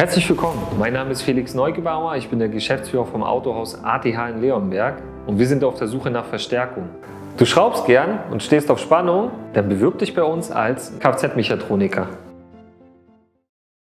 Herzlich willkommen, mein Name ist Felix Neugebauer, ich bin der Geschäftsführer vom Autohaus ATH in Leonberg und wir sind auf der Suche nach Verstärkung. Du schraubst gern und stehst auf Spannung, dann bewirb dich bei uns als Kfz-Mechatroniker.